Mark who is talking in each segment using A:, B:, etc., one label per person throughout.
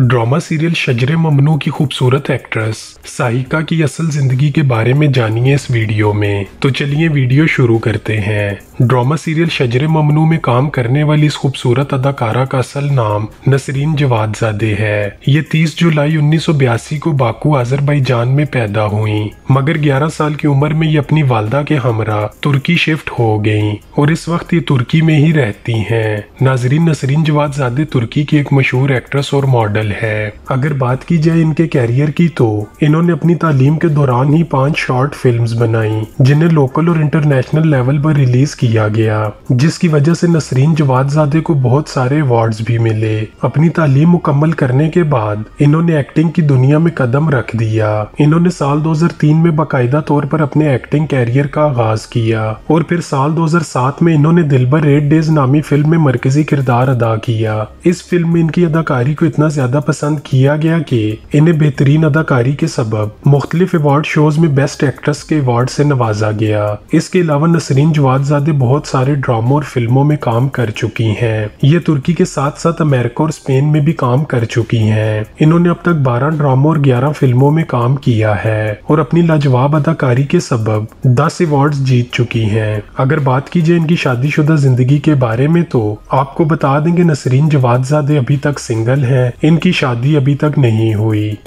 A: Drama serial शजरे ममनू की खूबसूरत actress, साहिका की असल ज़िंदगी के बारे में जानिए इस वीडियो में। तो चलिए वीडियो शुरू करते हैं। ड्रामा सीरियल शजरे ममनू में काम करने वाली इस खूबसूरत अदाकारा का असल नाम नसरीन जवादजादे है। ये 30 जुलाई 1982 को बाकू आजरबाईजान में पैदा हुई। मगर 11 साल की उम्र में ये अपनी वालदा के हमरा, तुर्की शिफ्ट हो गई और इस वक्त ये तुर्की में ही रहती हैं। नाजरीन नसरीन जवादजादे तुर्की की एक मशहूर एक्ट्रेस और मॉडल है। अगर बात की जाए इनके कैरियर की तो इन्होंने अपनी तालीम के दौरान ही पाँच शॉर्ट फिल्म्स बनाई, जिन्हें लोकल और इंटरनेशनल लेवल पर रिलीज़ किया गया, जिसकी वजह से नसरीन जवादजादे को बहुत सारे अवार्ड्स भी मिले। अपनी तालीम मुकम्मल करने के बाद इन्होंने एक्टिंग की दुनिया में कदम रख दिया। इन्होंने साल 2003 में बाकायदा तौर पर अपने एक्टिंग कैरियर का आगाज़ किया, और फिर साल 2007 में इन्होंने दिलबर एट डेज़ नामी फ़िल्म में मरकजी किरदार अदा किया। इस फ़िल्म में इनकी अदाकारी को इतना ज़्यादा पसंद किया गया कि इन्हें बेहतरीन अदाकारी के सबब मुख्तलिफ़ अवार्ड शोज़ में बेस्ट एक्ट्रेस के अवार्ड से नवाजा गया। इसके अलावा नसरीन जवादजादे बहुत सारे ड्रामों और फ़िल्मों में काम कर चुकी हैं। ये तुर्की के साथ साथ अमेरिका और स्पेन में भी काम कर चुकी हैं। इन्होंने अब तक 12 ड्रामों और 11 फ़िल्मों में काम किया है और अपनी लाजवाब अदाकारी के सबब 10 अवार्ड जीत चुकी हैं। अगर बात की जाए इनकी शादीशुदा ज़िंदगी के बारे में तो आपको बता देंगे नसरीन जवादजादे अभी तक सिंगल हैं। इनकी शादी अभी तक नहीं हुई।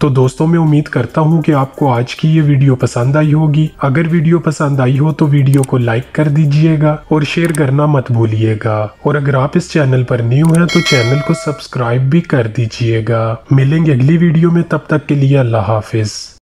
A: तो दोस्तों, मैं उम्मीद करता हूँ कि आपको आज की ये वीडियो पसंद आई होगी। अगर वीडियो पसंद आई हो तो वीडियो को लाइक कर दीजिएगा और शेयर करना मत भूलिएगा। और अगर आप इस चैनल पर न्यू हैं तो चैनल को सब्सक्राइब भी कर दीजिएगा। मिलेंगे अगली वीडियो में, तब तक के लिए अल्लाह हाफिज।